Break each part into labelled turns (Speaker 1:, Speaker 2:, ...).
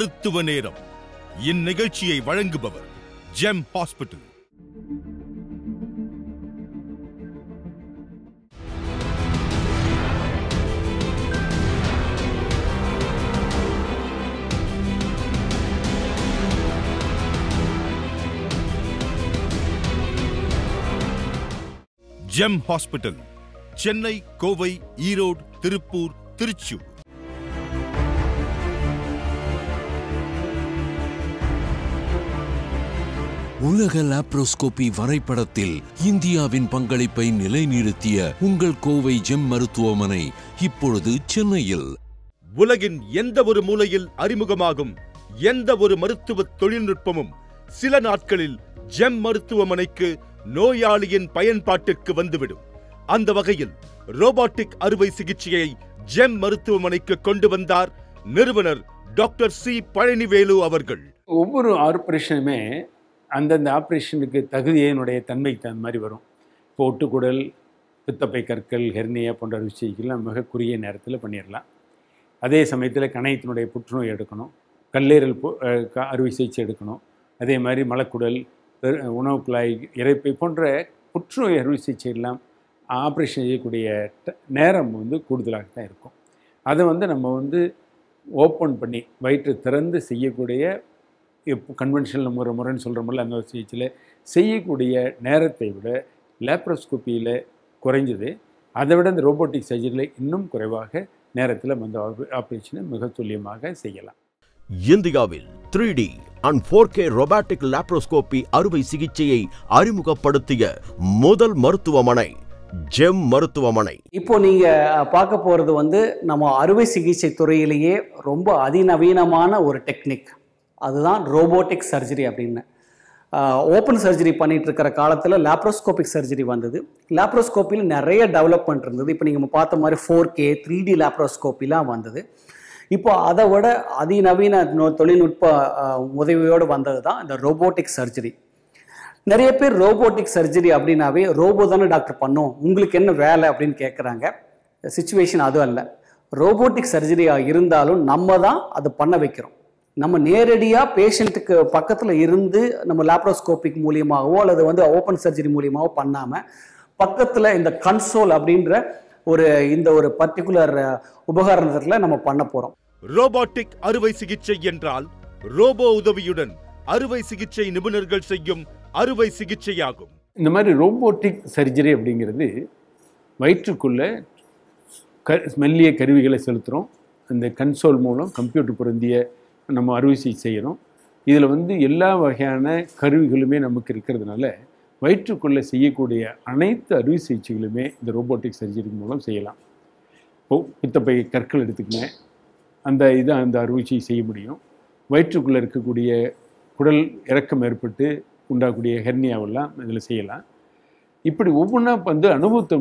Speaker 1: மருத்துவ நேரம். இந்நிகழ்ச்சியை வழங்குபவர் Gem hospital. Gem hospital Chennai Kovai Erode Tiruppur Thrissur
Speaker 2: உலக லாப்ரோஸ்கோபி வரைபடத்தில் இந்தியாவின் பங்களிப்பை நிலைநிறுத்திய உங்கள் கோவை ஜெம் மருத்துவமனை இப்பொழுது சென்னையில்.
Speaker 1: உலகின் எந்த ஒரு மூலையில் அறிமுகமாகும் எந்த ஒரு மருத்துவ தொழில்நுட்பமும் சில நாட்களில் ஜெம் மருத்துவமனைக்கு நோயாளியின் பயன்பாட்டிற்கு வந்துவிடும். அந்த வகையில் ரோபாட்டிக் அறுவை சிகிச்சையை ஜெம் மருத்துவமனைக்கு கொண்டு வந்தார் நிறுவனர் டாக்டர் சி பழனிவேலு அவர்கள்.
Speaker 3: ஒவ்வொரு ஆப்ரேஷனுமே அந்தந்த ஆப்ரேஷனுக்கு தகுதியினுடைய தன்மைக்கு தகுந்த மாதிரி வரும். இப்போ ஒட்டுக்குடல் பித்தப்பை கற்கள் ஹெர்னியா போன்ற விஷயங்கள்லாம் மிக குறுகிய நேரத்தில் பண்ணிடலாம் அதே சமயத்தில் கணையத்தினுடைய புற்றுநோய் எடுக்கணும். கல்லீரல் அறுவை சிகிச்சை எடுக்கணும். அதே மாதிரி மலக்குடல் உணவு குழாய் இறைப்பை போன்ற புற்றுநோய் அறுவை சிகிச்சை எல்லாம் ஆப்ரேஷன் செய்யக்கூடிய ட- நேரம் வந்து கூடுதலாக தான் இருக்கும். அதை வந்து நம்ம வந்து ஓப்பன் பண்ணி வயிற்று திறந்து செய்யக்கூடிய இப்போ கன்வென்ஷனல் முறை முறைன்னு சொல்கிறோம்ல அந்த சிகிச்சையில் செய்யக்கூடிய நேரத்தை விட லேப்ரோஸ்கோப்பியில் குறைஞ்சது. அதை விட இந்த ரோபோட்டிக் சர்ஜரியில் இன்னும் குறைவாக நேரத்தில் அந்த ஆப்ரேஷனை மிக துல்லியமாக செய்யலாம்.
Speaker 4: இந்தியாவில் three D and four K robotic laparoscopy அறுவை சிகிச்சையை அறிமுகப்படுத்திய முதல் மருத்துவமனை ஜெம் மருத்துவமனை.
Speaker 5: இப்போ நீங்க பார்க்க போறது வந்து நம்ம அறுவை சிகிச்சை துறையிலேயே ரொம்ப அதிநவீனமான ஒரு டெக்னிக் அதுதான் ரோபோட்டிக் சர்ஜரி அப்படின்னு. ஓப்பன் சர்ஜரி பண்ணிகிட்டு இருக்கிற காலத்தில் லேப்ரோஸ்கோபிக் சர்ஜரி வந்தது. லேப்ரோஸ்கோப்பியில் நிறைய டெவலப்மெண்ட் இருந்தது. இப்போ நீங்கள் பார்த்த மாதிரி ஃபோர் கே த்ரீ டி லேப்ரோஸ்கோப்பிலாம் வந்தது. இப்போ அதை விட அதிநவீன தொழில்நுட்ப உதவியோடு வந்தது தான் இந்த ரோபோட்டிக் சர்ஜரி நிறைய பேர் ரோபோட்டிக் சர்ஜரி அப்படின்னாவே ரோபோ தானே டாக்டர் பண்ணோம். உங்களுக்கு என்ன வேலை அப்படின்னு கேட்குறாங்க சுச்சுவேஷன் அதுவும் அல்ல. ரோபோட்டிக் சர்ஜரியாக இருந்தாலும் நம்ம தான் அதை பண்ண வைக்கிறோம். நம்ம நேரடியாக பேஷண்ட்டுக்கு பக்கத்தில் இருந்து நம்ம லேப்ரோஸ்கோபிக் மூலியமாகவோ அல்லது வந்து ஓப்பன் சர்ஜரி மூலியமாகவோ பண்ணாமல் பக்கத்தில் இந்த கன்சோல் அப்படின்ற ஒரு இந்த ஒரு பர்டிகுலர் உபகரணத்தில் நம்ம பண்ண போகிறோம்
Speaker 1: ரோபாட்டிக் அறுவை சிகிச்சை என்றால் ரோபோ உதவியுடன் அறுவை சிகிச்சை நிபுணர்கள் செய்யும் அறுவை சிகிச்சையாகும்.
Speaker 3: இந்த மாதிரி ரோபோட்டிக் சர்ஜரி அப்படிங்கிறது வயிற்றுக்குள்ளே க மெல்லிய கருவிகளை செலுத்துகிறோம் அந்த கன்சோல் மூலம் கம்ப்யூட்டர் பொருந்திய நம்ம அறுவை சிகிச்சை செய்கிறோம் இதில் வந்து எல்லா வகையான கருவிகளுமே நமக்கு இருக்கிறதுனால வயிற்றுக்குள்ளே செய்யக்கூடிய அனைத்து அறுவை சிகிச்சைகளுமே இந்த ரோபோட்டிக் சர்ஜரி மூலம் செய்யலாம். இப்போ பித்தப்பை கற்கள் எடுத்துக்கங்க. அந்த இதை அந்த அறுவை சிகிச்சை செய்ய முடியும். வயிற்றுக்குள்ளே இருக்கக்கூடிய குடல் இறக்கம் ஏற்பட்டு உண்டாகக்கூடிய ஹெர்னியாவெல்லாம் இதில் செய்யலாம். இப்படி ஒவ்வொன்றா வந்து அனுபவத்தை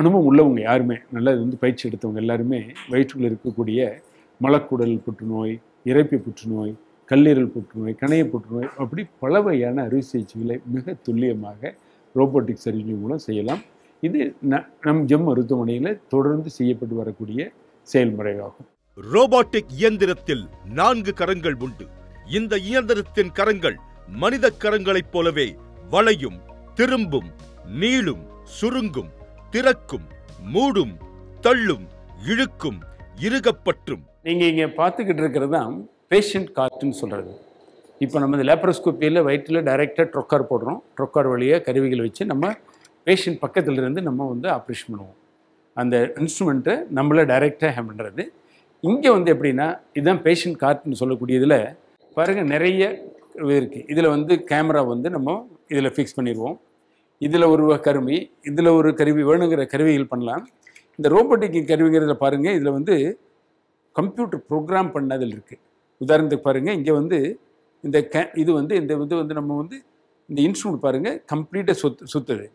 Speaker 3: அனுபவம் உள்ளவங்க யாருமே நல்லா இது வந்து பயிற்சி எடுத்தவங்க எல்லாருமே வயிற்றுக்குள்ளே இருக்கக்கூடிய மலக்குடல் புற்றுநோய் இறைப்பி புற்றுநோய் கல்லீரல் புற்றுநோய் கணைய புற்றுநோய் அப்படி பல வகையான அறுவை சிகிச்சைகளை மிக துல்லியமாக ரோபோட்டிக் சர்ஜரி மூலம் செய்யலாம். இது ந- நம் ஜெம் மருத்துவமனையில் தொடர்ந்து செய்யப்பட்டு வரக்கூடிய செயல்முறையாகும்.
Speaker 1: ரோபோட்டிக் இயந்திரத்தில் நான்கு கரங்கள் உண்டு. இந்த இயந்திரத்தின் கரங்கள் மனித கரங்களைப் போலவே வளையும் திரும்பும் நீளும் சுருங்கும் திறக்கும் மூடும் தள்ளும் இழுக்கும் இறுகப்பற்றும்
Speaker 3: நீங்கள் இங்கே பார்த்துக்கிட்டு இருக்கிறது தான் பேஷண்ட் கார்ட்டுன்னு சொல்கிறது இப்போ நம்ம இந்த லேப்ரோஸ்கோப்பியில் வயிற்றில் டைரெக்டாக ட்ரொக்கார் போடுறோம். ட்ரொக்கார் வழியாக கருவிகள் வச்சு நம்ம பேஷண்ட் பக்கத்தில் இருந்து நம்ம வந்து ஆப்ரேஷன் பண்ணுவோம். அந்த இன்ஸ்ட்ருமெண்ட்டை நம்மளை டைரெக்டாக பண்ணுறது இங்கே வந்து எப்படின்னா இதுதான் பேஷண்ட் கார்ட்டுன்னு சொல்லக்கூடியதில் பாருங்கள் நிறைய இருக்குது இதில் வந்து கேமரா வந்து நம்ம இதில் ஃபிக்ஸ் பண்ணிடுவோம் இதில் ஒரு கருவி இதில் ஒரு கருவி வேணுங்கிற கருவிகள் பண்ணலாம். இந்த ரோபோட்டிக் கருவிங்கிறத பாருங்கள் இதில் வந்து கம்ப்யூட்டர் ப்ரோக்ராம் பண்ணதில் இருக்குது உதாரணத்துக்கு பாருங்கள் இங்கே வந்து இந்த க இது வந்து இந்த இது வந்து நம்ம வந்து இந்த இன்ஸ்ட்ருமெண்ட் பாருங்கள் கம்ப்ளீட்டாக சுத்து சுற்றுது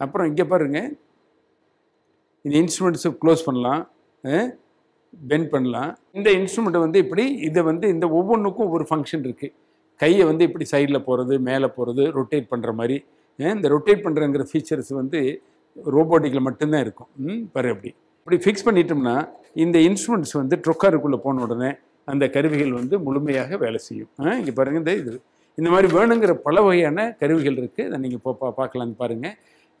Speaker 3: அப்புறம் இங்கே பாருங்கள் இந்த இன்ஸ்ட்ருமெண்ட்ஸை க்ளோஸ் பண்ணலாம் பெண்ட் பண்ணலாம். இந்த இன்ஸ்ட்ருமெண்ட்டை வந்து இப்படி இதை வந்து இந்த ஒவ்வொன்றுக்கும் ஒவ்வொரு ஃபங்க்ஷன் இருக்குது கையை வந்து இப்படி சைடில் போகிறது மேலே போகிறது ரொட்டேட் பண்ணுற மாதிரி. இந்த ரொட்டேட் பண்ணுறங்கிற ஃபீச்சர்ஸ் வந்து ரோபோட்டிக்கில் மட்டும்தான் இருக்கும். ம், பாரு அப்படி. இப்படி ஃபிக்ஸ் பண்ணிட்டோம்னா இந்த இன்ஸ்ட்ருமெண்ட்ஸ் வந்து ட்ரொக்காருக்குள்ளே போன உடனே அந்த கருவிகள் வந்து முழுமையாக வேலை செய்யும். இங்கே பாருங்கள் இந்த இது. இந்த மாதிரி வேணுங்கிற பல வகையான கருவிகள் இருக்குது அதை நீங்கள் இப்போ பா பார்க்கலாம் பாருங்கள்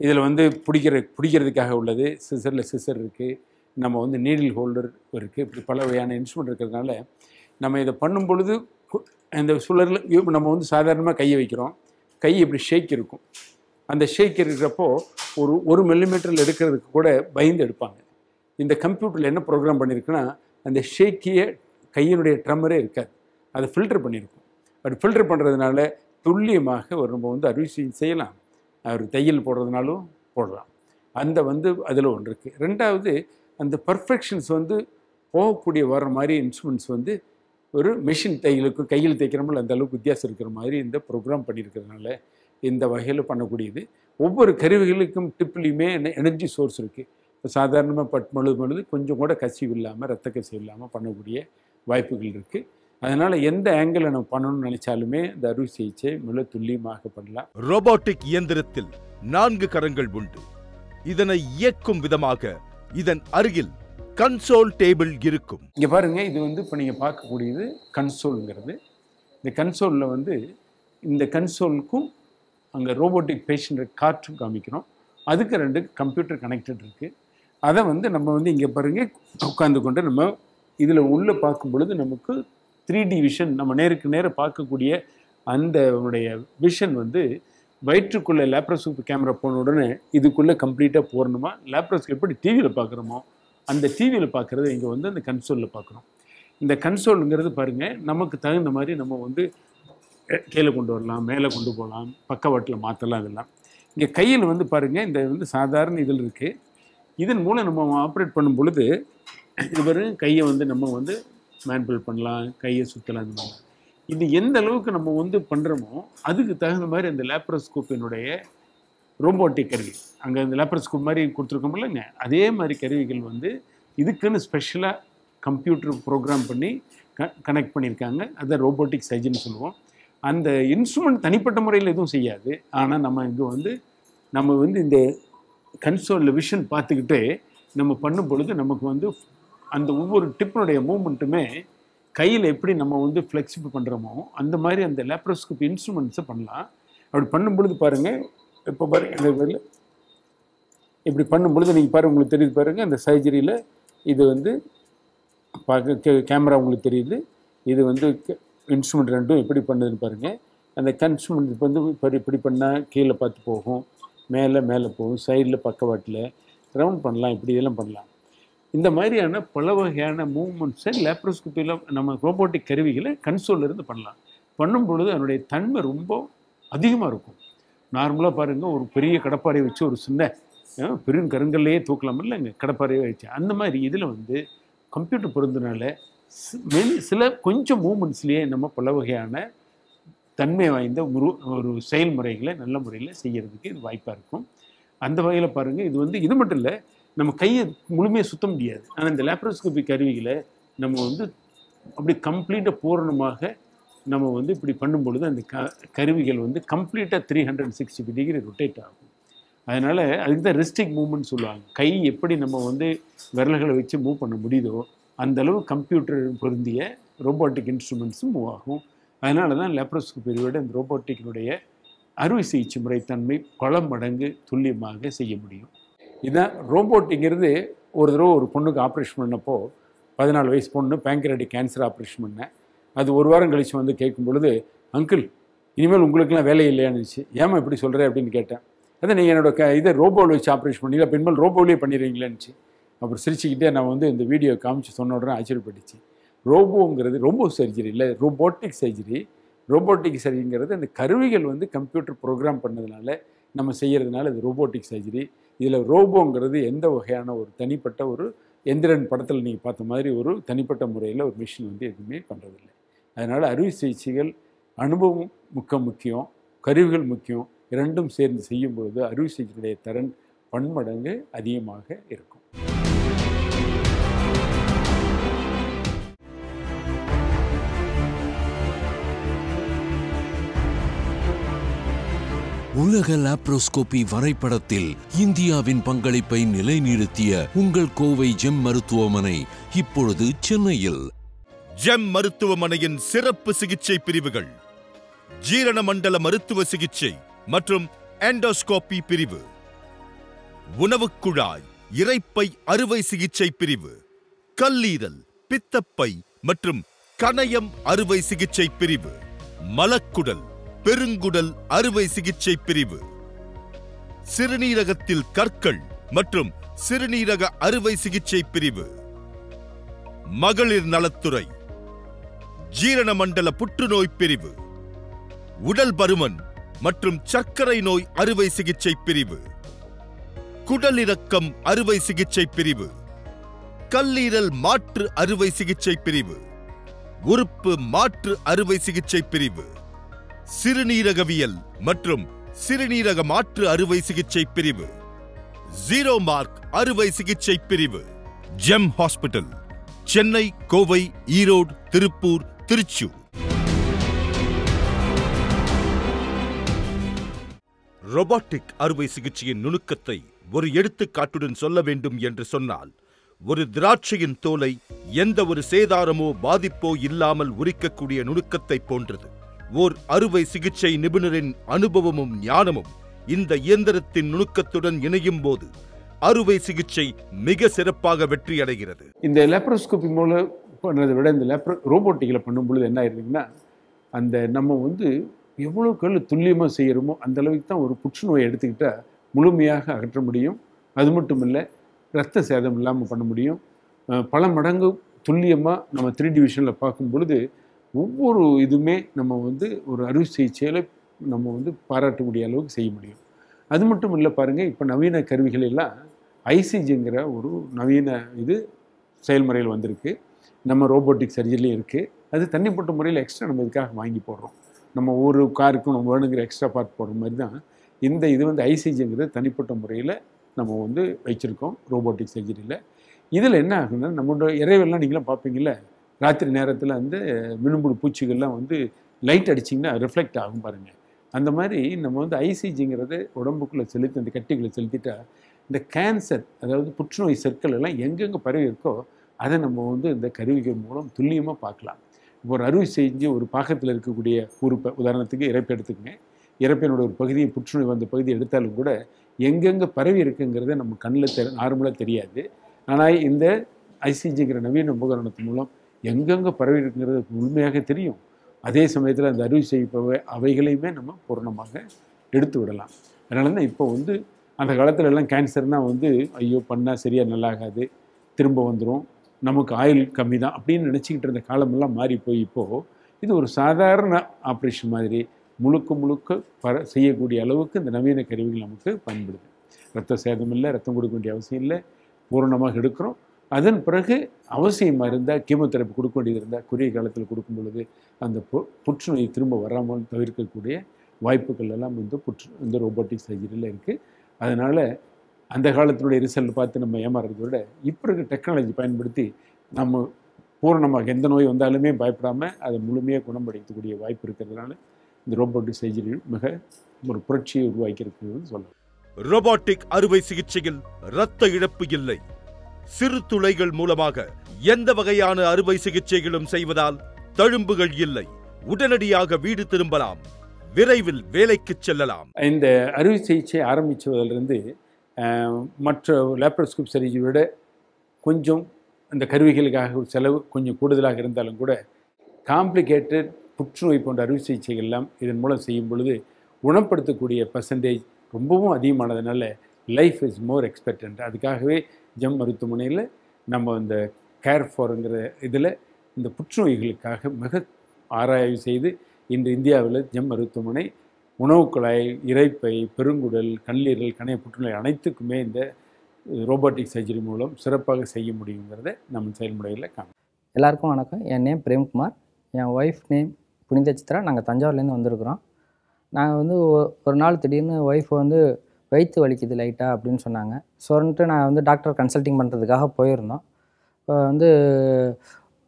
Speaker 3: இதில் வந்து பிடிக்கிற பிடிக்கிறதுக்காக உள்ளது சிசரில் சிசர் இருக்குது நம்ம வந்து நீடில் ஹோல்டர் இருக்குது இப்படி பல வகையான இன்ஸ்ட்ருமெண்ட் இருக்கிறதுனால நம்ம இதை பண்ணும் பொழுது இந்த அந்த சுழலில் நம்ம வந்து சாதாரணமாக கையை வைக்கிறோம். கை இப்படி ஷேக் இருக்கும். அந்த ஷேக் இருக்கிறப்போ ஒரு ஒரு மில்லிமீட்டரில் எடுக்கிறதுக்கு கூட பயந்து எடுப்பாங்க. இந்த கம்ப்யூட்டரில் என்ன ப்ரோக்ராம் பண்ணியிருக்குன்னா அந்த ஷேக்கிய கையினுடைய ட்ரம்மரே இருக்காது அதை ஃபில்டர் பண்ணியிருக்கும் அப்படி ஃபில்டர் பண்ணுறதுனால துல்லியமாக ஒரு நம்ம வந்து அறுவை சிகிச்சை செய்யலாம். அவர் தையல் போடுறதுனாலும் போடலாம். அந்த வந்து அதில் ஒன்று இருக்குது ரெண்டாவது அந்த பர்ஃபெக்ஷன்ஸ் வந்து போகக்கூடிய வர மாதிரி இன்ஸ்ட்ருமெண்ட்ஸ் வந்து ஒரு மிஷின் தையலுக்கு கையில் தைக்கிறோம்ல அந்த அளவுக்கு வித்தியாசம் இருக்கிற மாதிரி இந்த ப்ரோக்ராம் பண்ணியிருக்கிறதுனால இந்த வகையில் பண்ணக்கூடியது. ஒவ்வொரு கருவிகளுக்கும் டிப்லேயுமே எனர்ஜி சோர்ஸ் இருக்குது சாதாரணமாக பட் மழுது மழுது கொஞ்சம் கூட கசிவு இல்லாமல் ரத்த கசிவு இல்லாமல் பண்ணக்கூடிய வாய்ப்புகள் இருக்குது அதனால் எந்த ஆங்கிளில் நம்ம பண்ணணும்னு நினச்சாலுமே இந்த அறுவை சிகிச்சை மிக துல்லியமாக பண்ணலாம்.
Speaker 1: ரோபோட்டிக் இயந்திரத்தில் நான்கு கரங்கள் உண்டு. இதனை இயக்கும் விதமாக இதன் அருகில் கன்சோல் டேபிள் இருக்கும்.
Speaker 3: இங்கே பாருங்கள் இது வந்து இப்போ நீங்கள் பார்க்கக்கூடியது கன்சோலுங்கிறது இந்த கன்சோலில் வந்து இந்த கன்சோலுக்கும் அங்கே ரோபோட்டிக் பேஷண்ட் காற்றும் காமிக்கிறோம். அதுக்கு ரெண்டு கம்ப்யூட்டர் கனெக்டட் இருக்குது அதை வந்து நம்ம வந்து இங்கே பாருங்க உட்காந்து கொண்டு நம்ம இதில் உள்ளே பார்க்கும் பொழுது நமக்கு த்ரீ டி விஷன் நம்ம நேருக்கு நேராக பார்க்கக்கூடிய அந்த உடைய விஷன் வந்து வயிற்றுக்குள்ளே லேப்ரோஸ்கோப் கேமரா போன உடனே இதுக்குள்ளே கம்ப்ளீட்டாக போடணுமா? லேப்ரோஸ்கோப் எப்படி டிவியில் பார்க்குறோமோ அந்த டிவியில் பார்க்குறது இங்கே வந்து அந்த கன்சோலில் பார்க்குறோம். இந்த கன்சோலுங்கிறது பாருங்கள் நமக்கு தகுந்த மாதிரி நம்ம வந்து கீழே கொண்டு வரலாம் மேலே கொண்டு போகலாம் பக்கவாட்டில் மாற்றலாம் இதெல்லாம் இங்கே கையில் வந்து பாருங்கள் இந்த வந்து சாதாரண இதில் இருக்குது இதன் மூலம் நம்ம ஆப்ரேட் பண்ணும் பொழுது இது பாருங்க கையை வந்து நம்ம வந்து மேன்புல் பண்ணலாம் கையை சுற்றலாம் இந்த மாதிரி இது எந்த அளவுக்கு நம்ம வந்து பண்ணுறோமோ அதுக்கு தகுந்த மாதிரி அந்த லேப்ரோஸ்கோப்பினுடைய ரோபோட்டிக் கருவி. அங்கே இந்த லேப்ரோஸ்கோப் மாதிரி கொடுத்துருக்கோம்லங்க அதே மாதிரி கருவிகள் வந்து இதுக்குன்னு ஸ்பெஷலாக கம்ப்யூட்டர் ப்ரோக்ராம் பண்ணி க கனெக்ட் பண்ணியிருக்காங்க. அதை ரோபோட்டிக் சர்ஜன் சொல்லுவோம். அந்த இன்ஸ்ட்ருமெண்ட் தனிப்பட்ட முறையில் எதுவும் செய்யாது. ஆனால் நம்ம இங்கே வந்து நம்ம வந்து இந்த கன்சோலில் விஷன் பார்த்துக்கிட்டே நம்ம பண்ணும் பொழுது நமக்கு வந்து அந்த ஒவ்வொரு டிப்பினுடைய மூமெண்ட்டுமே கையில் எப்படி நம்ம வந்து ஃப்ளெக்சிபிள் பண்ணுறோமோ அந்த மாதிரி அந்த லேப்ரோஸ்கோப் இன்ஸ்ட்ருமெண்ட்ஸை பண்ணலாம். அப்படி பண்ணும் பொழுது பாருங்கள் இப்போ பாருங்கள் இப்படி பண்ணும் பொழுது நீங்கள் பாருங்க உங்களுக்கு தெரியுது பாருங்கள் அந்த சர்ஜரியில் இது வந்து பார்க்க கேமரா உங்களுக்கு தெரியுது. இது வந்து இன்ஸ்ட்ருமெண்ட் ரெண்டும் எப்படி பண்ணுதுன்னு பாருங்கள் அந்த கன்ஸ்ட்ருமெண்ட் இப்போ வந்து இப்போ இப்படி பண்ணால் கீழே பார்த்து போகும். மேலே மேலே போகும் சைடில் பக்கவாட்டில் ரவுண்ட் பண்ணலாம் இப்படி இதெல்லாம் பண்ணலாம். இந்த மாதிரியான பல வகையான மூவ்மெண்ட்ஸை லேப்ரோஸ்கோப்பியில் நம்ம ரோபோட்டிக் கருவிகளை கன்சோல்ல இருந்து பண்ணலாம். பண்ணும் பொழுது அதனுடைய தன்மை ரொம்ப அதிகமாக இருக்கும். நார்மலாக பாருங்கள் ஒரு பெரிய கடப்பாறை வச்சு ஒரு சின்ன பெரும் கருங்கல்லையே தூக்கலாம் இல்லைங்க கடப்பாரையே வச்சு. அந்த மாதிரி இதில் வந்து கம்ப்யூட்டர் பொருந்தினால மென்- சில கொஞ்சம் மூமெண்ட்ஸ்லேயே நம்ம பல வகையான தன்மை வாய்ந்த ஒரு ஒரு செயல்முறைகளை நல்ல முறையில் செய்யறதுக்கு இது வாய்ப்பாக இருக்கும். அந்த வகையில் பாருங்கள் இது வந்து இது மட்டும் இல்லை நம்ம கையை முழுமையாக சுத்த முடியாது. ஆனால் இந்த லேப்ரோஸ்கோபி கருவிகளை நம்ம வந்து அப்படி கம்ப்ளீட்டாக பூரணமாக நம்ம வந்து இப்படி பண்ணும் பொழுது அந்த க கருவிகள் வந்து கம்ப்ளீட்டாக three hundred sixty degree rotate ஆகும். அதனால் அதுக்கு தான் ரிஸ்டிக் மூவ்மெண்ட் சொல்லுவாங்க. கை எப்படி நம்ம வந்து விரல்களை வச்சு மூவ் பண்ண முடியுதோ அந்த அளவு கம்ப்யூட்டர் பொருந்திய ரோபோட்டிக் இன்ஸ்ட்ருமெண்ட்ஸும் மூவ் ஆகும். அதனால தான் லெப்ரோஸ்கோபியோட இந்த ரோபோட்டிக்கினுடைய அறுவை சிகிச்சை முறைத்தன்மை பல மடங்கு துல்லியமாக செய்ய முடியும். இதான் ரோபோட்டிங்கிறது ஒரு தடவை ஒரு பொண்ணுக்கு ஆப்ரேஷன் பண்ணப்போ பதினாலு வயசு பொண்ணு பேங்க்ராட்டிக் கேன்சர் ஆப்ரேஷன் பண்ணேன் அது ஒரு வாரம் கழித்து வந்து கேட்கும் பொழுது அங்கிள் இனிமேல் உங்களுக்குலாம் வேலை இல்லையானுச்சு ஏமா இப்படி சொல்கிறேன் அப்படின்னு கேட்டேன். அதான் நீங்கள் என்னோட க இதை ரோபோவில் வச்சு ஆப்ரேஷன் பண்ணீங்களா? பின்மல் ரோபோவிலே பண்ணிடுறீங்களான்னுச்சு அப்புறம் சிரிச்சுக்கிட்டே நான் வந்து இந்த வீடியோ காமிச்சு சொன்ன உடனே ஆச்சரியப்பட்டுச்சு. ரோபோங்கிறது ரோபோ சர்ஜரி இல்லை ரோபோட்டிக் சர்ஜரி ரோபோட்டிக் சர்ஜரிங்கிறது அந்த கருவிகள் வந்து கம்ப்யூட்டர் ப்ரோக்ராம் பண்ணதுனால நம்ம செய்கிறதுனால இது ரோபோட்டிக் சர்ஜரி இதில் ரோபோங்கிறது எந்த வகையான ஒரு தனிப்பட்ட ஒரு எந்திரன் படத்தில் நீங்கள் பார்த்த மாதிரி ஒரு தனிப்பட்ட முறையில் ஒரு மிஷின் வந்து எதுவுமே பண்ணுறதில்லை அதனால் அறுவை சிகிச்சைகள் அனுபவம் முக்க முக்கியம் கருவிகள் முக்கியம். இரண்டும் சேர்ந்து செய்யும் பொழுது அறுவை சிகிச்சையுடைய திறன் பன்மடங்கு அதிகமாக இருக்கும்.
Speaker 2: உலக லாப்ரோஸ்கோபி வரைபடத்தில் இந்தியாவின் பங்களிப்பை நிலைநிறுத்திய உங்கள் கோவை ஜெம் மருத்துவமனை இப்பொழுது சென்னையில்.
Speaker 1: ஜெம் மருத்துவமனையின் சிறப்பு சிகிச்சை பிரிவுகள் ஜீரண மண்டல மருத்துவ சிகிச்சை மற்றும் எண்டோஸ்கோபி பிரிவு. உணவுக்குழாய் குழாய் அறுவை சிகிச்சை பிரிவு கல்லீரல் பித்தப்பை மற்றும் கணையம் அறுவை சிகிச்சை பிரிவு மலக்குடல் பெருங்குடல் அறுவை சிகிச்சை பிரிவு. சிறுநீரகத்தில் கற்கள் மற்றும் சிறுநீரக அறுவை சிகிச்சை பிரிவு. மகளிர் நலத்துறை. ஜீரண மண்டல புற்றுநோய் பிரிவு. உடல் பருமன் மற்றும் சர்க்கரை நோய் அறுவை சிகிச்சை பிரிவு. குடலிறக்கம் அறுவை சிகிச்சை பிரிவு. கல்லீரல் மாற்று அறுவை சிகிச்சை பிரிவு. உறுப்பு மாற்று அறுவை சிகிச்சை பிரிவு. சிறுநீரகவியல் மற்றும் சிறுநீரக மாற்று அறுவை சிகிச்சை பிரிவு. ஜீரோ மார்க் அறுவை சிகிச்சை பிரிவு. GEM hospital Chennai Kovai Erode Tiruppur Thrissur robotic அறுவை சிகிச்சையின் நுணுக்கத்தை ஒரு எடுத்துக்காட்டுடன் சொல்ல வேண்டும் என்று சொன்னால் ஒரு திராட்சையின் தோலை எந்த ஒரு சேதாரமோ பாதிப்போ இல்லாமல் உரிக்கக்கூடிய நுணுக்கத்தை போன்றது. ஓர் அறுவை சிகிச்சை நிபுணரின் அனுபவமும் ஞானமும் இந்த இயந்திரத்தின் நுணுக்கத்துடன் இணையும் போது அறுவை சிகிச்சை மிக சிறப்பாக வெற்றியடைகிறது
Speaker 3: இந்த லெப்ரோஸ்கோபி மூலம் பண்ணுறதை விட இந்த லெப்ரோ ரோபோட்டிக்கில் பண்ணும்பொழுது என்ன ஆயிருந்தீங்கன்னா அந்த நம்ம வந்து எவ்வளோ கல் துல்லியமாக செய்கிறோமோ அந்த அளவுக்கு தான் ஒரு புற்றுநோயை எடுத்துக்கிட்டால் முழுமையாக அகற்ற முடியும். அது மட்டும் இல்லை ரத்த சேதம் இல்லாமல் பண்ண முடியும். பல மடங்கு துல்லியமாக நம்ம த்ரீ டிவிஷனில் பார்க்கும் பொழுது ஒவ்வொரு இதுவுமே நம்ம வந்து ஒரு அறுவை சிகிச்சையில் நம்ம வந்து பாராட்டக்கூடிய அளவுக்கு செய்ய முடியும். அது மட்டும் இல்லை பாருங்கள் இப்போ நவீன கருவிகள் எல்லாம் ஐசிஜிங்கிற ஒரு நவீன இது செயல்முறையில் வந்திருக்கு. நம்ம ரோபோட்டிக் சர்ஜரிலையும் இருக்குது அது தனிப்பட்ட முறையில் எக்ஸ்ட்ரா நம்ம இதுக்காக வாங்கி போடுறோம். நம்ம ஒவ்வொரு காருக்கும் நம்ம வேணுங்கிற எக்ஸ்ட்ரா பார்ட் போடுற மாதிரி தான் இந்த இது வந்து ஐசிஜிங்கிறது தனிப்பட்ட முறையில் நம்ம வந்து வச்சுருக்கோம் ரோபோட்டிக் சர்ஜரியில். இதில் என்ன ஆகுதுன்னா நம்மளோட இறைவெல்லாம் நீங்களாம் பார்ப்பீங்களே ராத்திரி நேரத்தில் வந்து மினும்புடு பூச்சிகள்லாம் வந்து லைட் அடிச்சிங்கன்னா ரிஃப்ளெக்ட் ஆகும் பாருங்கள் அந்த மாதிரி நம்ம வந்து ஐசிஜிங்கிறது உடம்புக்குள்ளே செலுத்தி அந்த கட்டிகளை செலுத்திட்டா இந்த கேன்சர் அதாவது புற்றுநோய் செற்கள் எல்லாம் எங்கெங்கே பரவி இருக்கோ அதை நம்ம வந்து இந்த கருவிகள் மூலம் துல்லியமாக பார்க்கலாம். இப்போ ஒரு அறுவை செஞ்சு ஒரு பாகத்தில் இருக்கக்கூடிய உறுப்பை உதாரணத்துக்கு இறப்பை எடுத்துக்கங்க. இறப்பினோட ஒரு பகுதியை புற்றுநோய் வந்த பகுதியை எடுத்தாலும் கூட எங்கெங்கே பரவி இருக்குங்கிறத நம்ம கண்ணில் தெரி நார்மலாக தெரியாது. ஆனால் இந்த ஐசிஜிங்கிற நவீன உபகரணத்து மூலம் எங்கெங்கே பரவி இருக்குங்கிறது உண்மையாக தெரியும். அதே சமயத்தில் அந்த அறுவை செய்ப்பவை அவைகளையுமே நம்ம பூரணமாக எடுத்து விடலாம். அதனால தான் இப்போ வந்து அந்த காலத்துல எல்லாம் கேன்சர்னால் வந்து ஐயோ பண்ணால் சரியாக நல்லாகாது திரும்ப வந்துடும் நமக்கு ஆயில் கம்மி தான் அப்படின்னு நினச்சிக்கிட்டு இருந்த காலமெல்லாம் மாறி போய் இப்போது இது ஒரு சாதாரண ஆப்ரேஷன் மாதிரி முழுக்க முழுக்க பர செய்யக்கூடிய அளவுக்கு இந்த நவீன கருவிகள் நமக்கு பயன்படுது. ரத்த சேதம் இல்லை ரத்தம் கொடுக்க வேண்டிய அவசியம் இல்லை பூரணமாக எடுக்கிறோம். அதன் பிறகு அவசியமாக இருந்தால் கீமோதெரப்பி கொடுக்க வேண்டியது இருந்தால் குறுகிய காலத்தில் கொடுக்கும் பொழுது அந்த பு புற்றுநோய் திரும்ப வராமல் தவிர்க்கக்கூடிய வாய்ப்புகள் எல்லாம் வந்து புற்று இந்த ரோபோட்டிக் சர்ஜரியில் இருக்குது அதனால் அந்த காலத்தினுடைய ரிசல்ட் பார்த்து நம்ம ஏமாறுறதை விட இப்போ இருக்க டெக்னாலஜி பயன்படுத்தி நம்ம பூரணமாக எந்த நோய் வந்தாலுமே பயப்படாமல் அதை முழுமையாக குணப்படுத்தக்கூடிய வாய்ப்பு இருக்கிறதுனால இந்த ரோபோட்டிக் சர்ஜரி மிக ஒரு புரட்சியை உருவாக்கியிருக்குன்னு சொல்லலாம்.
Speaker 1: ரோபோட்டிக் அறுவை சிகிச்சையில் இரத்த இழப்பு இல்லை. சிறு துளைகள் மூலமாக எந்த வகையான அறுவை சிகிச்சைகளும் செய்வதால் தழும்புகள் இல்லை. உடனடியாக வீடு திரும்பலாம். விரைவில் வேலைக்கு செல்லலாம்.
Speaker 3: இந்த அறுவை சிகிச்சை ஆரம்பித்ததிலிருந்து மற்ற லேப்ரோஸ்கோப் சர்ஜரி விட கொஞ்சம் இந்த கருவிகளுக்காக ஒரு செலவு கொஞ்சம் கூடுதலாக இருந்தாலும் கூட காம்ப்ளிகேட்டட் புற்றுநோய் போன்ற அறுவை சிகிச்சைகள் எல்லாம் இதன் மூலம் செய்யும் பொழுது குணப்படுத்தக்கூடிய பர்சன்டேஜ் ரொம்பவும் அதிகமானதுனால லைஃப் இஸ் மோர் எக்ஸ்பெக்டன்ட் அதுக்காகவே ஜம் மருத்துவமனையில் நம்ம இந்த கேர் ஃபார்ங்கிற இதில் இந்த புற்றுநோய்களுக்காக மிக ஆராய்வு செய்து இன்று இந்தியாவில் ஜெம் மருத்துவமனை உணவு குழாய் இறைப்பை பெருங்குடல் கல்லீரல் கணைய புற்றுநோய் அனைத்துக்குமே இந்த ரோபோட்டிக் சர்ஜரி மூலம் சிறப்பாக செய்ய முடியுங்கிறத நம்ம செயல்முறையில் காணும்
Speaker 6: எல்லாருக்கும் வணக்கம். என் நேம் பிரேம்குமார். என் ஒய்ஃப் நேம் புனித சித்ரா. நாங்கள் தஞ்சாவூர்லேருந்து வந்திருக்கிறோம். நாங்கள் வந்து ஒ- ஒரு நாள் திடீர்னு ஒய்ஃப் வந்து வயிற்று வலிக்குது லைட்டாக அப்படின்னு சொன்னாங்க. சொன்னிட்டு நான் வந்து டாக்டர் கன்சல்டிங் பண்ணுறதுக்காக போயிருந்தோம். இப்போ வந்து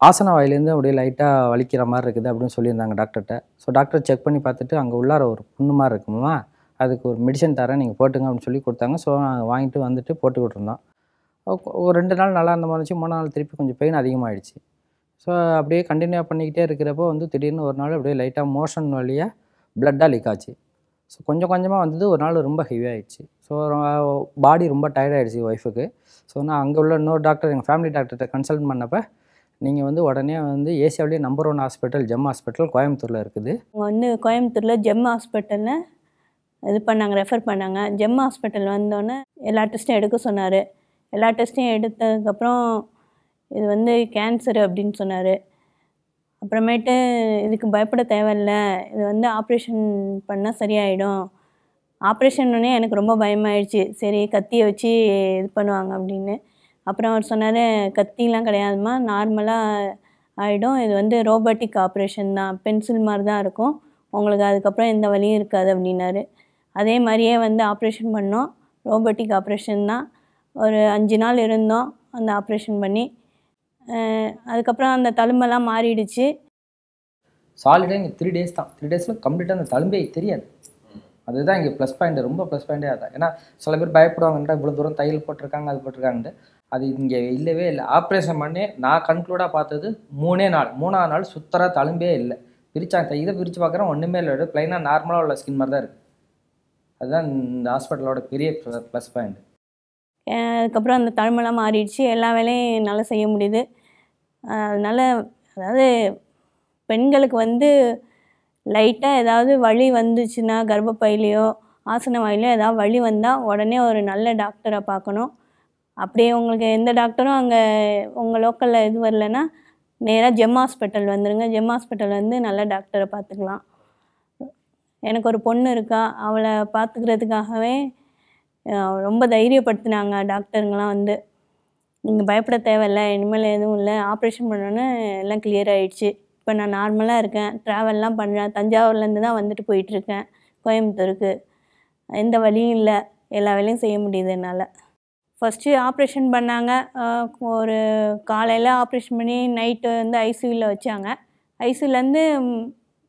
Speaker 6: ஆசன வாயிலேருந்து அப்படியே லைட்டாக வலிக்கிற மாதிரி இருக்குது அப்படின்னு சொல்லியிருந்தாங்க டாக்டர்கிட்ட ஸோ டாக்டர் செக் பண்ணி பார்த்துட்டு அங்கே உள்ளார ஒரு புண்ணு மாதிரி இருக்குமா அதுக்கு ஒரு மெடிசன் தரேன் நீங்கள் போட்டுங்க அப்படின்னு சொல்லி கொடுத்தாங்க. ஸோ நாங்கள் வாங்கிட்டு வந்துட்டு போட்டுக்கிட்டிருந்தோம் ஒரு ரெண்டு நாள் நல்லா இருந்த மாதிரி இருந்துச்சு. மூணு நாள் திருப்பி கொஞ்சம் பெயின் அதிகமாகிடுச்சு ஸோ அப்படியே கண்டினியூ பண்ணிக்கிட்டே இருக்கிறப்போ வந்து திடீர்னு ஒரு நாள் அப்படியே லைட்டாக மோஷன் வழியாக ப்ளட்டாக லீக் ஆச்சு. ஸோ கொஞ்சம் கொஞ்சமாக வந்தது ஒரு நாள் ரொம்ப ஹெவி ஆயிடுச்சு. ஸோ பாடி ரொம்ப டயர்ட் ஆயிடுச்சு ஒய்ஃபுக்கு ஸோ நான் அங்கே உள்ள இன்னொரு டாக்டர் எங்கள் ஃபேமிலி டாக்டர்கிட்ட கன்சல்ட் பண்ணப்போ நீங்கள் வந்து உடனே வந்து ஏசியாவிலேயே number one hospital GEM hospital கோயம்புத்தூரில் இருக்குது.
Speaker 7: ஒன்று வந்து கோயம்புத்தூரில் ஜெம் ஹாஸ்பிட்டலில் இது பண்ணாங்க ரெஃபர் பண்ணாங்க. ஜெம் ஹாஸ்பிட்டல் வந்தோடனே எல்லா டெஸ்ட்டும் எடுக்க சொன்னார். எல்லா டெஸ்ட்டையும் எடுத்ததுக்கப்புறம் இது வந்து கேன்சர் அப்படின்னு சொன்னார். அப்புறமேட்டு இதுக்கு பயப்பட தேவையில்ல. இது வந்து ஆப்ரேஷன் பண்ணால் சரியாயிடும். ஆப்ரேஷன்னே எனக்கு ரொம்ப பயமாயிடுச்சு. சரி கத்தியை வச்சு இது பண்ணுவாங்க அப்படின்னு. அப்புறம் அவர் சொன்னார் கத்திலாம் கிடையாதும்மா. நார்மலாக ஆகிடும் இது வந்து ரோபோட்டிக் ஆப்ரேஷன் தான். பென்சில் மாதிரி தான் இருக்கும். உங்களுக்கு அதுக்கப்புறம் எந்த வழியும் இருக்காது அப்படின்னாரு. அதே மாதிரியே வந்து ஆப்ரேஷன் பண்ணோம். ரோபோட்டிக் ஆப்ரேஷன் தான். ஒரு அஞ்சு நாள் இருந்தோம் அந்த ஆப்ரேஷன் பண்ணி. அதுக்கப்புறம் அந்த தழும்பெல்லாம் மாறிடுச்சு.
Speaker 6: சாலிடாக இங்கே த்ரீ டேஸ் தான். த்ரீ டேஸில் கம்ப்ளீட்டாக அந்த தழும்பே தெரியாது. அதுதான் இங்கே ப்ளஸ் பாயிண்ட் ரொம்ப ப்ளஸ் பாயிண்டே அதான் ஏன்னா சில பேர் பயப்படுவாங்கன்றா இவ்வளோ தூரம் தையல் போட்டிருக்காங்க அது போட்டிருக்காங்கன்ட்டு. அது இங்கே இல்லவே இல்லை. ஆப்ரேஷன் பண்ணி நான் கன்க்ளூடாக பார்த்தது மூணே நாள். மூணாவது நாள் சுத்தராக தழும்பே இல்லை. பிரித்தாங்க இதை பிரித்து பார்க்குறேன் ஒன்றுமே இல்லை. ப்ளைனாக நார்மலாக உள்ள ஸ்கின் மாதிரி தான் இருக்குது அதுதான் இந்த ஹாஸ்பிட்டலோட பெரிய ப்ளஸ் பாயிண்ட்
Speaker 7: அதுக்கப்புறம் அந்த தழும்பெல்லாம் மாறிடுச்சு. எல்லா வேலையும் என்னால் செய்ய முடியுது. அதனால் அதாவது பெண்களுக்கு வந்து லைட்டாக ஏதாவது வழி வந்துச்சுன்னா கர்ப்பப்பையிலையோ ஆசன வாயிலையோ ஏதாவது வழி வந்தால் உடனே ஒரு நல்ல டாக்டரை பார்க்கணும். அப்படியே உங்களுக்கு எந்த டாக்டரும் அங்கே உங்கள் லோக்கலில் இது வரலன்னா நேராக ஜெம் ஹாஸ்பிட்டல் வந்துடுங்க ஜெம் ஹாஸ்பிட்டல் வந்து நல்ல டாக்டரை பார்த்துக்கலாம். எனக்கு ஒரு பொண்ணு இருக்கா. அவளை பார்த்துக்கிறதுக்காகவே ரொம்ப தைரியப்படுத்தினாங்க டாக்டருங்கெலாம் வந்து. நீங்கள் பயப்பட தேவையில்ல இனிமேல் எதுவும் இல்லை. ஆப்ரேஷன் பண்ணோன்னே எல்லாம் கிளியர் ஆகிடுச்சு இப்போ நான் நார்மலாக இருக்கேன். ட்ராவல்லாம் பண்ணுறேன் தஞ்சாவூர்லேருந்து தான் வந்துட்டு போயிட்டுருக்கேன். கோயம்புத்தூருக்கு. எந்த வழியும் இல்லை. எல்லா வேலையும் செய்ய முடியுது என்னால். ஃபஸ்ட்டு ஆப்ரேஷன் பண்ணாங்க. ஒரு காலையில் ஆப்ரேஷன் பண்ணி நைட்டு வந்து ஐசியூவில் வச்சாங்க. ஐசியூலேருந்து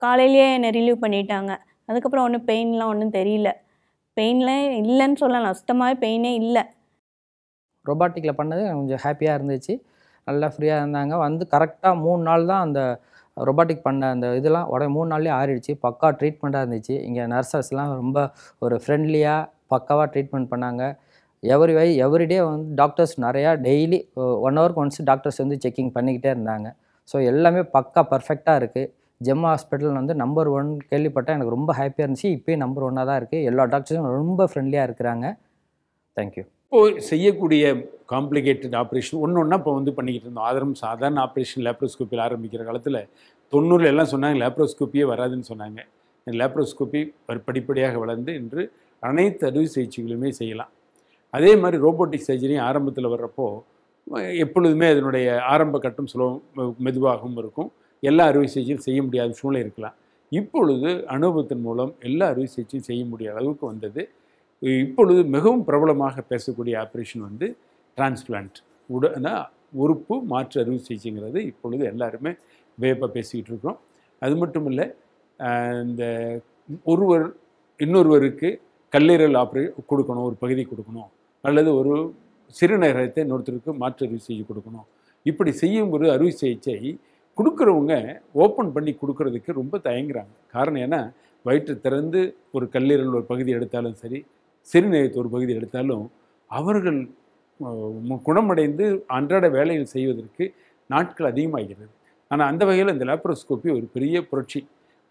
Speaker 7: காலையிலேயே என்னை ரிலீவ் பண்ணிட்டாங்க. அதுக்கப்புறம் ஒன்றும் பெயின்லாம் ஒன்றும் தெரியல. பெயினில் இல்லைன்னு சொல்லலாம். சுத்தமாகவே பெயினே இல்லை.
Speaker 6: ரொபாட்டிக்கில் பண்ணது கொஞ்சம் ஹாப்பியாக இருந்துச்சு. நல்லா ஃப்ரீயாக இருந்தாங்க. வந்து கரெக்டாக மூணு நாள் தான் அந்த ரொபாட்டிக் பண்ண அந்த இதெல்லாம் உடனே மூணு நாள்லேயே ஆறிடுச்சு. பக்கா ட்ரீட்மெண்ட்டாக இருந்துச்சு. இங்கே நர்சஸ்லாம் ரொம்ப ஒரு ஃப்ரெண்ட்லியாக பக்காவாக ட்ரீட்மெண்ட் பண்ணாங்க. எவ்ரி வை எவ்ரிடே வந்து டாக்டர்ஸ் நிறையா டெய்லி ஒன் ஹவருக்கு ஒன்ஸ் டாக்டர்ஸ் வந்து செக்கிங் பண்ணிக்கிட்டே இருந்தாங்க. ஸோ எல்லாமே பக்கா பர்ஃபெக்டாக இருக்குது ஜெம் ஹாஸ்பிட்டல் வந்து நம்பர் ஒன் கேள்விப்பட்டேன். எனக்கு ரொம்ப ஹாப்பியாக இருந்துச்சு. இப்போயும் நம்பர் ஒன்னாக தான் இருக்குது எல்லா டாக்டர்ஸும் ரொம்ப ஃப்ரெண்ட்லியாக இருக்கிறாங்க. தேங்க்யூ
Speaker 3: இப்போ செய்யக்கூடிய காம்ப்ளிகேட்டட் ஆப்ரேஷன் ஒன்று ஒன்றா இப்போ வந்து பண்ணிக்கிட்டு இருந்தோம். ஆதரம் சாதாரண ஆப்ரேஷன் லேப்ரோஸ்கோப்பியில் ஆரம்பிக்கிற காலத்தில் தொண்ணூறுல எல்லாம் சொன்னாங்க லேப்ரோஸ்கோப்பியே வராதுன்னு சொன்னாங்க. லேப்ரோஸ்கோப்பி படிப்படியாக வளர்ந்து இன்று அனைத்து அறுவை சிகிச்சைகளுமே செய்யலாம். அதே மாதிரி ரோபோட்டிக் சர்ஜரியும் ஆரம்பத்தில் வர்றப்போ எப்பொழுதுமே அதனுடைய ஆரம்ப கட்டம் சுலபம் மெதுவாகவும் இருக்கும். எல்லா அறுவை சிகிச்சையும் செய்ய முடியாத சூழ்நிலை இருக்கலாம். இப்பொழுது அனுபவத்தின் மூலம் எல்லா அறுவை சிகிச்சையும் செய்ய முடிய அளவுக்கு வந்தது. இப்பொழுது மிகவும் பிரபலமாக பேசக்கூடிய ஆப்ரேஷன் வந்து டிரான்ஸ்பிளான்ட். உடனா உறுப்பு மாற்று அறுவை சிகிச்சைங்கிறது இப்பொழுது எல்லாருமே வேப்பாக பேசிக்கிட்டு இருக்கோம் அது மட்டும் இல்லை இந்த ஒருவர் இன்னொருவருக்கு கல்லீரல் ஆப்ரே கொடுக்கணும் ஒரு பகுதி கொடுக்கணும். அல்லது ஒரு சிறுநகரத்தை இன்னொருத்தருக்கு மாற்று அறுவை சிகிச்சை கொடுக்கணும். இப்படி செய்யும் ஒரு அறுவை சிகிச்சை கொடுக்குறவங்க ஓப்பன் பண்ணி கொடுக்கறதுக்கு ரொம்ப தயங்குறாங்க. காரணம் ஏன்னா வயிற்று திறந்து ஒரு கல்லீரல் ஒரு பகுதி எடுத்தாலும் சரி சிறுநீரகத்தை ஒரு பகுதி எடுத்தாலும் அவர்கள் குணமடைந்து அன்றாட வேலைகள் செய்வதற்கு நாட்கள் அதிகமாகிறது. ஆனால் அந்த வகையில் இந்த லேப்ரோஸ்கோப்பி ஒரு பெரிய புரட்சி.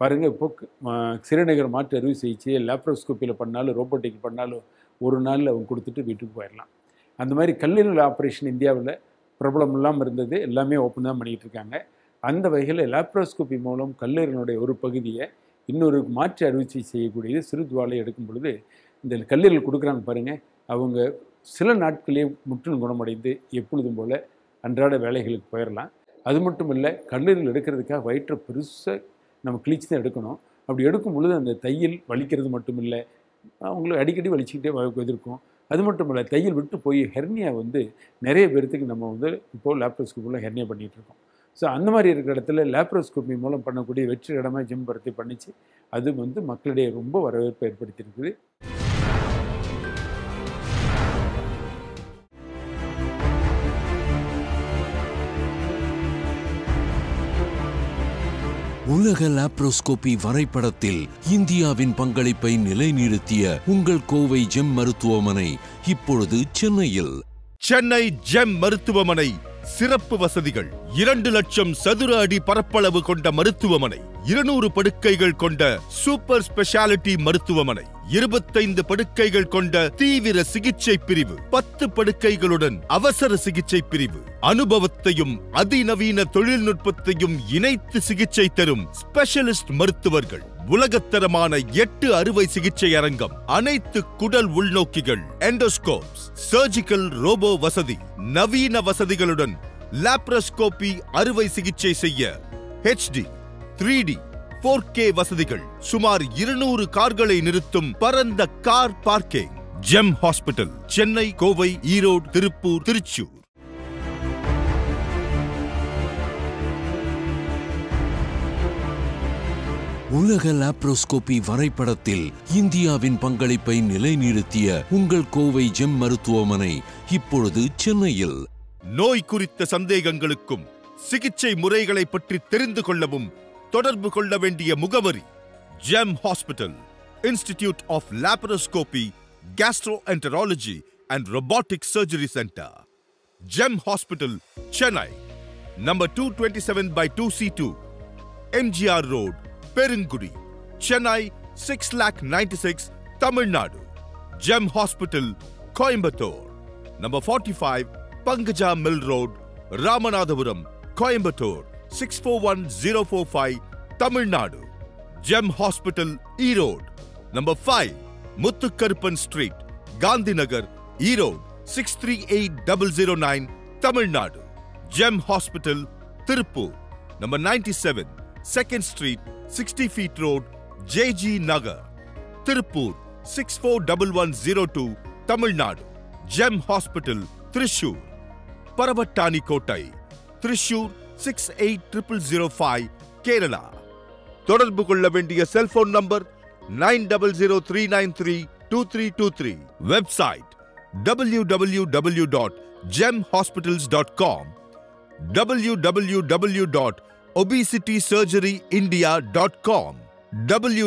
Speaker 3: பாருங்கள் இப்போ அஹ், சிறுநீரக மாற்று அறுவை சிகிச்சையை லேப்ரோஸ்கோப்பியில் பண்ணாலும் ரோபோட்டிக் பண்ணாலும் ஒரு நாளில் அவங்க கொடுத்துட்டு வீட்டுக்கு போயிடலாம். அந்த மாதிரி கல்லீரல் ஆப்ரேஷன் இந்தியாவில் பிரபலம் இல்லாமல் இருந்தது. எல்லாமே ஓப்பன் தான் பண்ணிகிட்டு இருக்காங்க. அந்த வகையில் லேப்ரோஸ்கோபி மூலம் கல்லீரலுடைய ஒரு பகுதியை இன்னொரு மாற்று அறுவை செய்யக்கூடியது சிறுதுவாலை எடுக்கும் பொழுது இந்த கல்லீரல் கொடுக்குறாங்க பாருங்கள் அவங்க சில நாட்களே முற்றிலும் குணமடைந்து எப்பொழுதும் போல் அன்றாட வேலைகளுக்கு போயிடலாம். அது மட்டும் இல்லை கல்லீரல் எடுக்கிறதுக்காக வயிற்றை பெருசாக நம்ம கிழிச்சு தான் எடுக்கணும். அப்படி எடுக்கும் பொழுது அந்த தையல் வலிக்கிறது மட்டும் இல்லை அவங்களுக்கு அடிக்கடி வலிச்சுக்கிட்டே எதிர்க்கும் அது மட்டும் இல்லை தையல் விட்டு போய் ஹெர்னியா வந்து நிறைய பேர்த்துக்கு நம்ம வந்து இப்போது லேப்ரோஸ்கோப்பில் ஹெர்னியா பண்ணிகிட்டு இருக்கோம். ஸோ அந்த மாதிரி இருக்கிற இடத்துல லேப்ரோஸ்கோப்பி மூலம் பண்ணக்கூடிய வெற்றி இடமா ஜிம் பருத்தி பண்ணிச்சு. அது வந்து மக்களிடையே ரொம்ப வரவேற்பை ஏற்படுத்தியிருக்குது.
Speaker 2: உலக லாப்ரோஸ்கோபி வரைபடத்தில் இந்தியாவின் பங்களிப்பை நிலைநிறுத்திய உங்கள் கோவை ஜெம் மருத்துவமனை இப்பொழுது சென்னையில்.
Speaker 1: சென்னை ஜெம் மருத்துவமனை சிறப்பு வசதிகள். இரண்டு லட்சம் சதுர அடி பரப்பளவு கொண்ட மருத்துவமனை. இருநூறு படுக்கைகள் கொண்ட சூப்பர் ஸ்பெஷாலிட்டி மருத்துவமனை இருபத்தைந்து படுக்கைகள் கொண்ட தீவிர சிகிச்சை பிரிவு பத்து படுக்கைகளுடன் அவசர சிகிச்சை பிரிவு. அனுபவத்தையும் அதிநவீன தொழில்நுட்பத்தையும் இணைத்து சிகிச்சை தரும் ஸ்பெஷலிஸ்ட் மருத்துவர்கள். உலகத்தரமான எட்டு அறுவை சிகிச்சை அரங்கம் அனைத்து குடல் உள்நோக்கிகள் எண்டோஸ்கோப்ஸ் சர்ஜிக்கல் ரோபோ வசதி நவீன வசதிகளுடன் லாப்ரஸ்கோபி அறுவை சிகிச்சை செய்ய HD three D four K வசதிகள். சுமார் இருநூறு கார்களை நிறுத்தும் பரந்த car parking. GEM hospital Chennai Kovai Erode Tiruppur Thrissur.
Speaker 2: உலக லாப்ரோஸ்கோபி வரைபடத்தில் இந்தியாவின் பங்களிப்பை நிலைநிறுத்திய உங்கள் கோவை ஜெம் மருத்துவமனை இப்பொழுது சென்னையில்.
Speaker 1: நோய் குறித்த சந்தேகங்களுக்கும் சிகிச்சை முறைகளை பற்றி தெரிந்து கொள்ளவும் தொடர்பு கொள்ள வேண்டிய முகவரி GEM hospital institute of laparoscopy gastro gastroenterology and robotic surgery centre GEM hospital Chennai number two twenty seven by two C two MGR road Perungudi Chennai six lakh ninety six Tamil Nadu GEM hospital Coimbatore number forty five Pankaja mill road Ramanathapuram Coimbatore six four one zero four five Tamil Nadu GEM hospital Erode number five Muthukaruppan street Gandhi Nagar Erode six three eight double zero nine Tamil Nadu GEM hospital Tiruppur number ninety seven second street sixty feet road JG Nagar Tiruppur six four double one zero two Tamil Nadu GEM hospital Thrissur Paravattani Kottai Thrissur six eight triple zero five Kerala தொடர்பு கொள்ள வேண்டிய cellphone number nine double zero three nine three two three two three website W W W dot GEM hospitals dot com W W W dot obesity surgery India dot com W